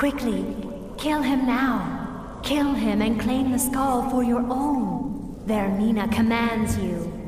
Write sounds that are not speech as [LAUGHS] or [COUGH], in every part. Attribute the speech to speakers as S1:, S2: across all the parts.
S1: Quickly, kill him now. Kill him and claim the skull for your own. Vaermina commands you.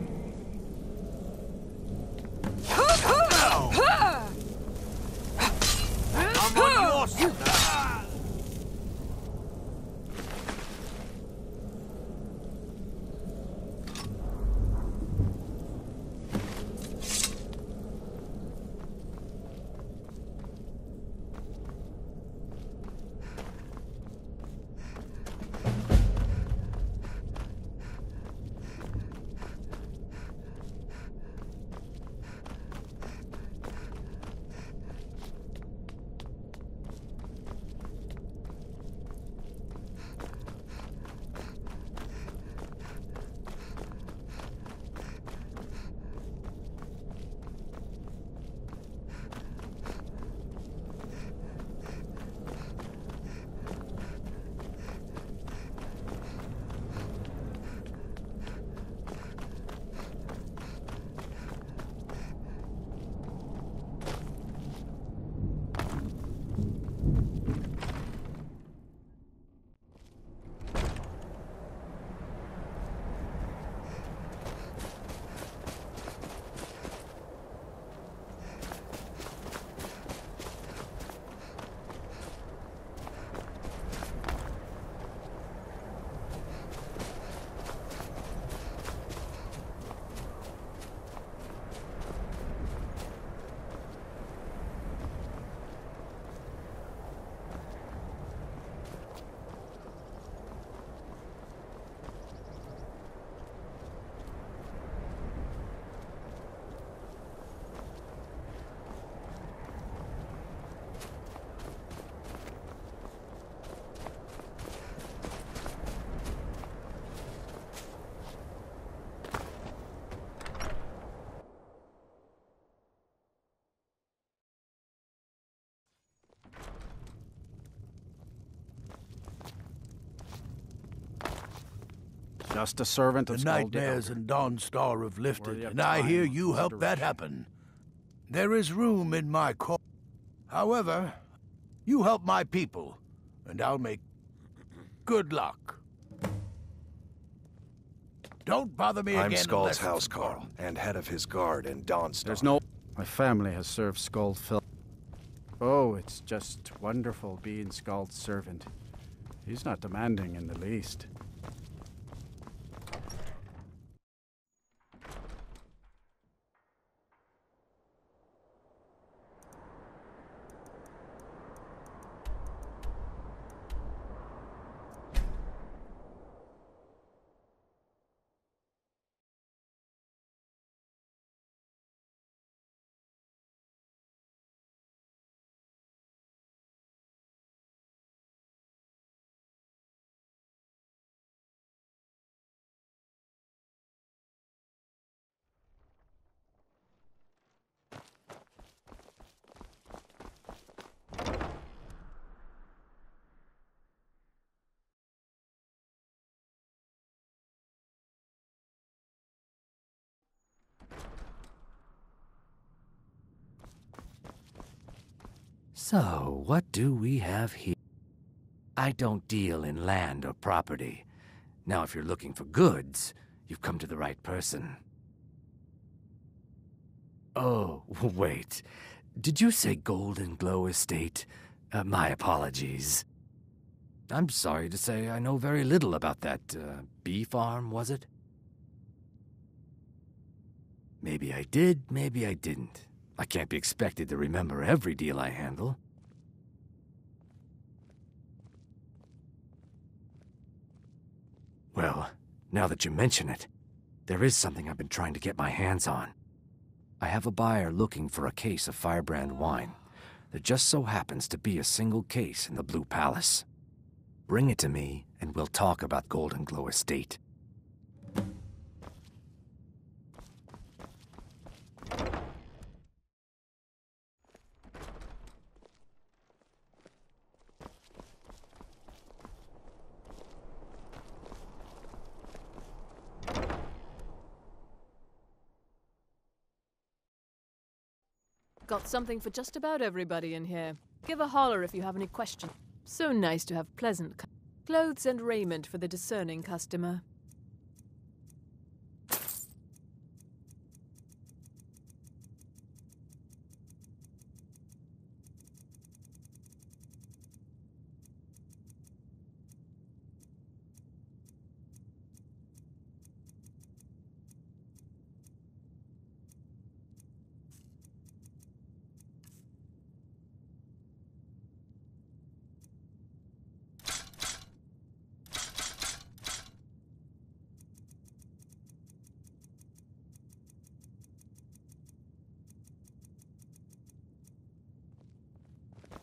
S2: Just a servant
S3: The
S2: of Skull
S3: nightmares
S2: Dale.
S3: and Dawnstar have lifted, and I hear you helped that happen. There is room in my court. However, you help my people, and I'll make good luck. Don't bother me
S4: I'm
S3: again.
S4: Skull's
S3: unless it's
S4: housecarl,
S3: important.
S4: and head of his guard in Dawnstar.
S2: There's no... My family has served Skull Phil. Oh, it's just wonderful being Skald's servant. He's not demanding in the least.
S5: So, what do we have here? I don't deal in land or property. Now, if you're looking for goods, you've come to the right person. Oh, [LAUGHS] wait. Did you say Golden Glow Estate? Uh, my apologies. I'm sorry to say I know very little about that uh, bee farm, was it? Maybe I did, maybe I didn't. I can't be expected to remember every deal I handle. Well, now that you mention it, there is something I've been trying to get my hands on. I have a buyer looking for a case of Firebrand wine. There just so happens to be a single case in the Blue Palace. Bring it to me, and we'll talk about Golden Glow Estate.
S6: Something for just about everybody in here. Give a holler if you have any questions. So nice to have pleasant clothes and raiment for the discerning customer.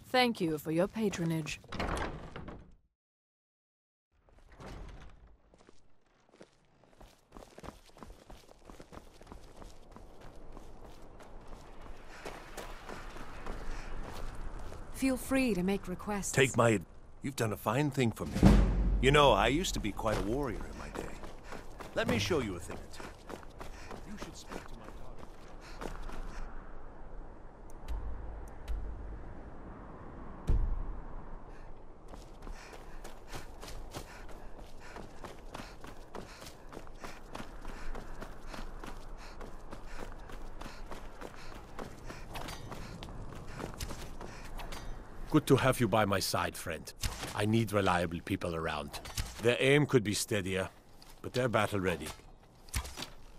S6: Thank you for your patronage.
S7: Feel free to make requests.
S8: Take my... You've done a fine thing for me. You know, I used to be quite a warrior in my day. Let me show you a thing or two. You should speak to my daughter. Good to have you by my side, friend. I need reliable people around. Their aim could be steadier, but they're battle ready.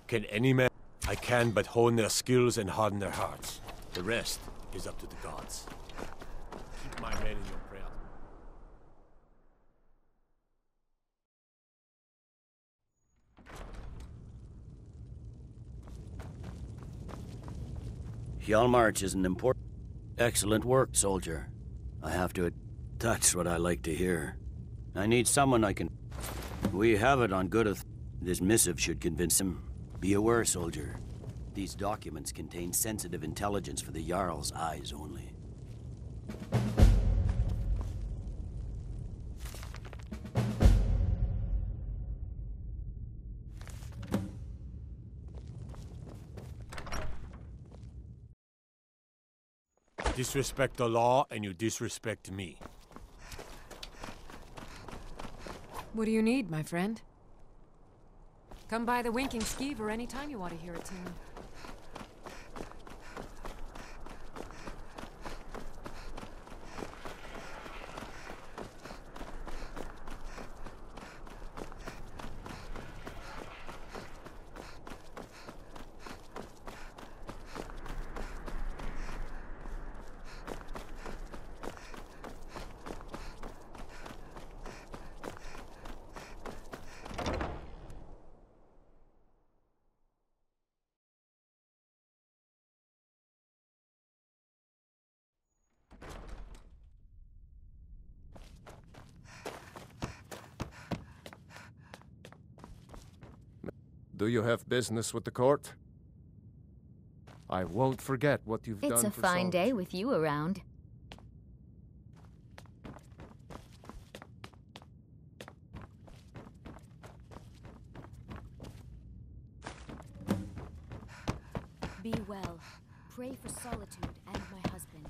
S8: Can any man? I can but hone their skills and harden their hearts. The rest is up to the gods. Keep my men in your prayer.
S9: Hjalmarch is an important... Excellent work, soldier. I have to... That's what I like to hear. I need someone I can... We have it on good Goodith. This missive should convince him. Be aware, soldier. These documents contain sensitive intelligence for the Jarl's eyes only.
S8: Disrespect the law, and you disrespect me.
S7: What do you need, my friend? Come by the Winking Skeever anytime you want to hear a tune.
S10: Do you have business with the court? I won't forget what you've
S11: It's
S10: done
S11: It's
S10: a
S11: fine
S10: Sol-
S11: day with you around. Be well. Pray for solitude and my husband.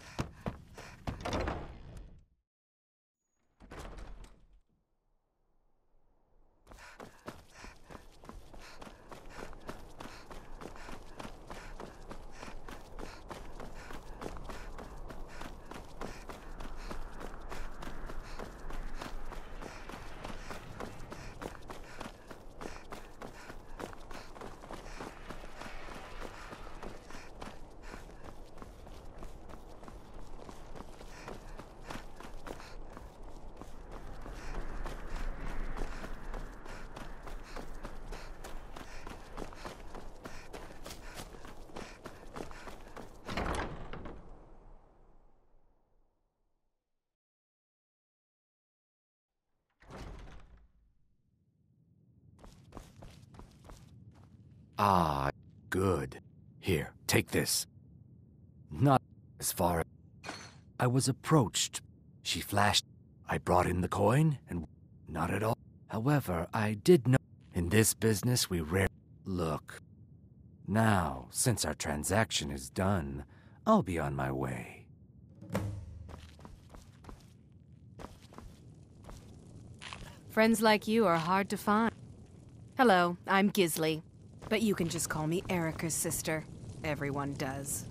S5: Ah, good. Here, take this. Not as far. As... I was approached. She flashed. I brought in the coin, and not at all. However, I did know in this business we rare. Look. Now, since our transaction is done, I'll be on my way.
S7: Friends like you are hard to find. Hello, I'm Gisli. But you can just call me Erikur's sister. Everyone does.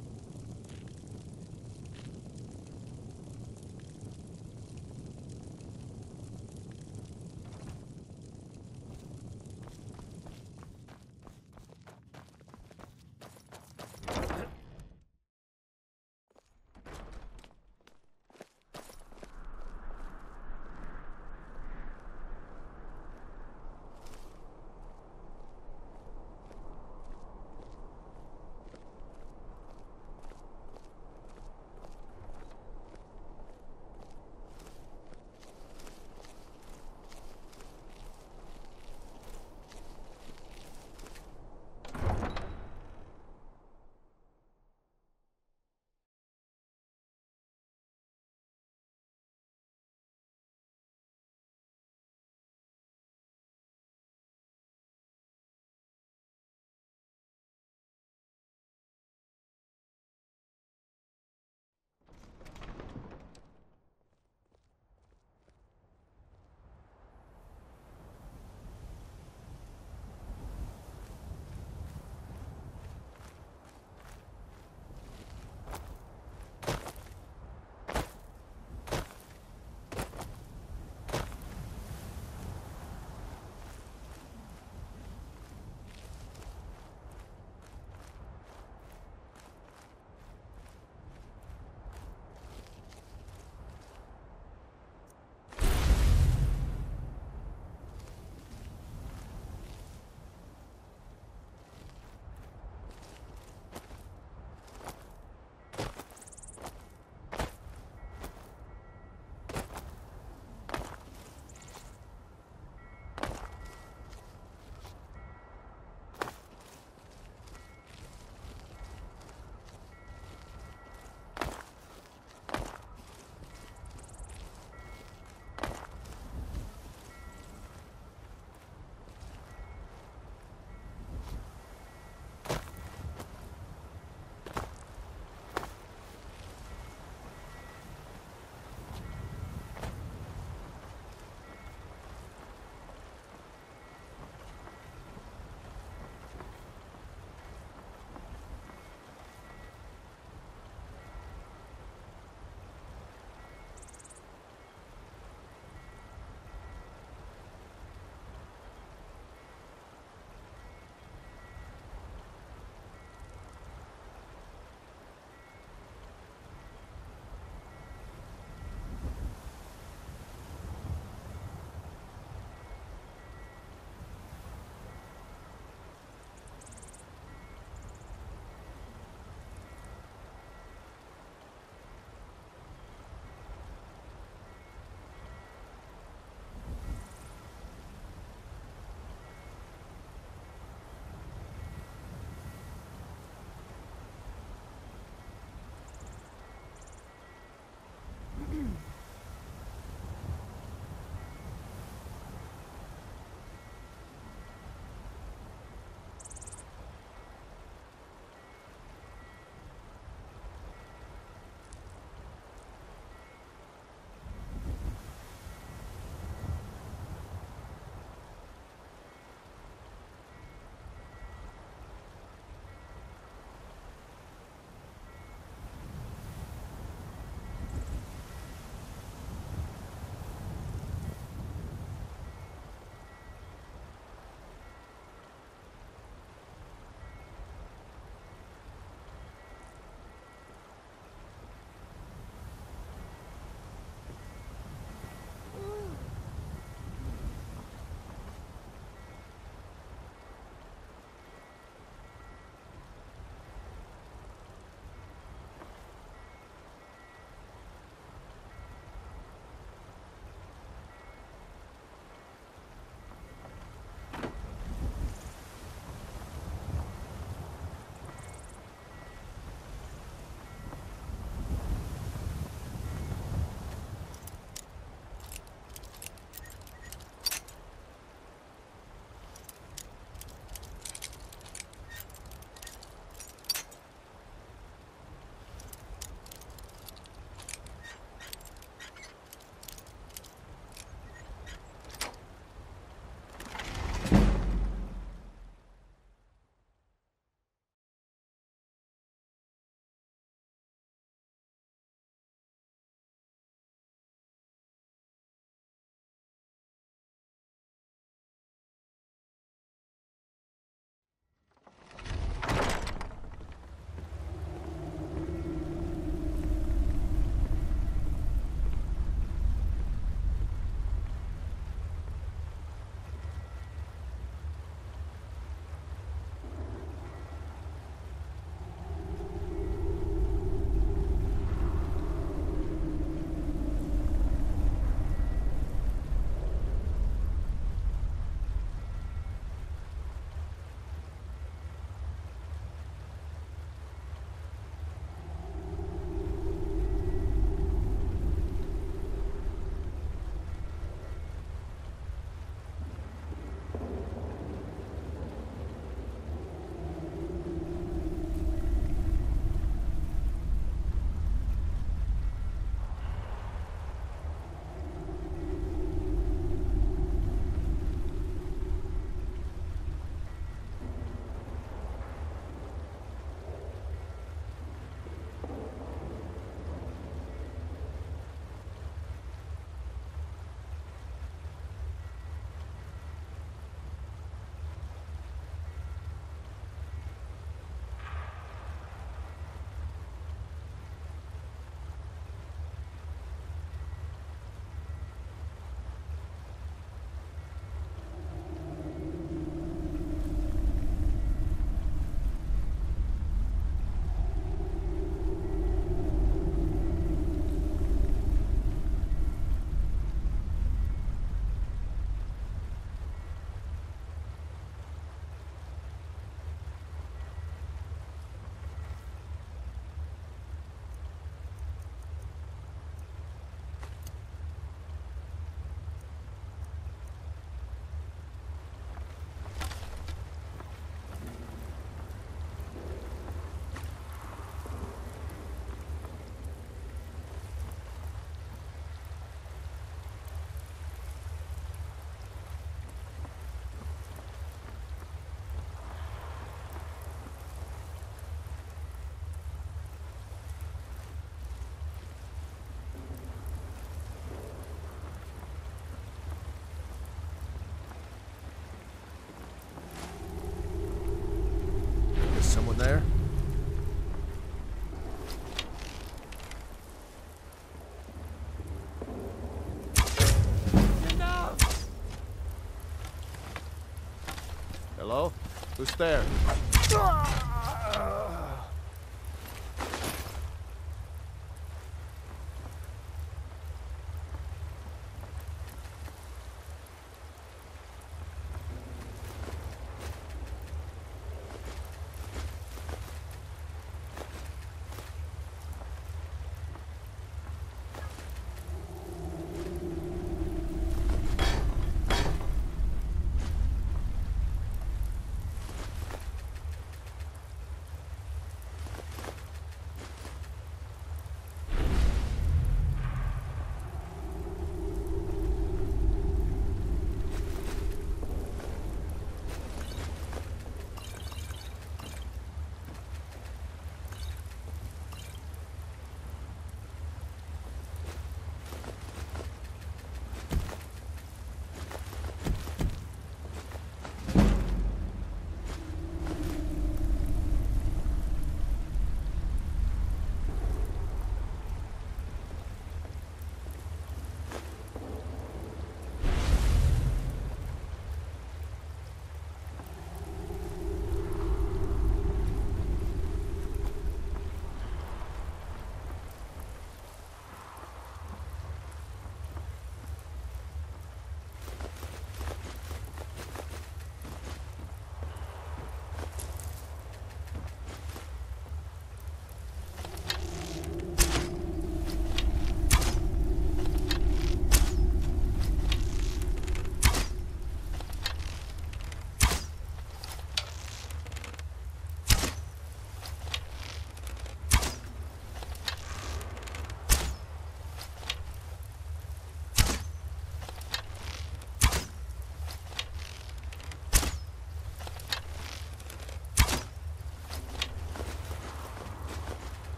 S10: Hello? Who's there?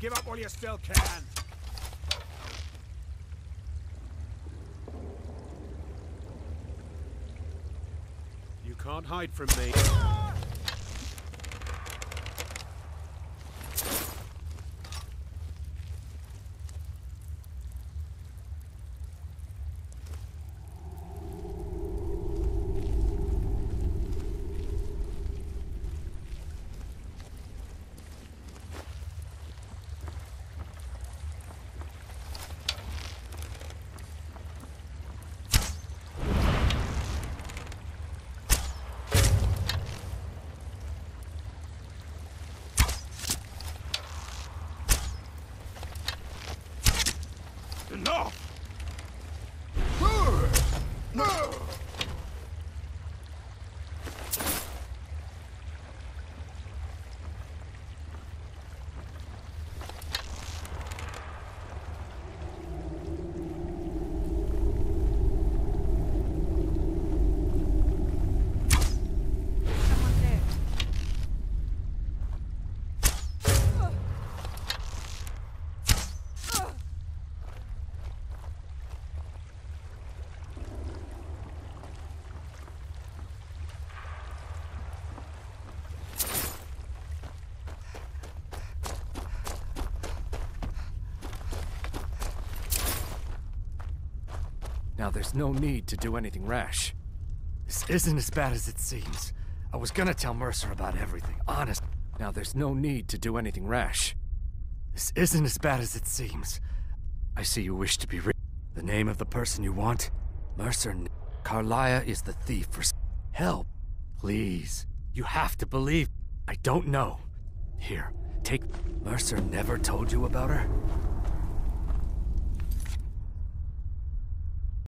S8: Give up while you still can. You can't hide from me.
S5: Now, there's no need to do anything rash. This isn't as bad as it seems. I was gonna tell Mercer about everything, honest. Now, there's no need to do anything rash. This isn't as bad as it seems. I see you wish to be rid. The name of the person you want? Mercer. Karliah is the thief for help. Please. You have to believe. I don't know. Here, take. Mercer never told you about her?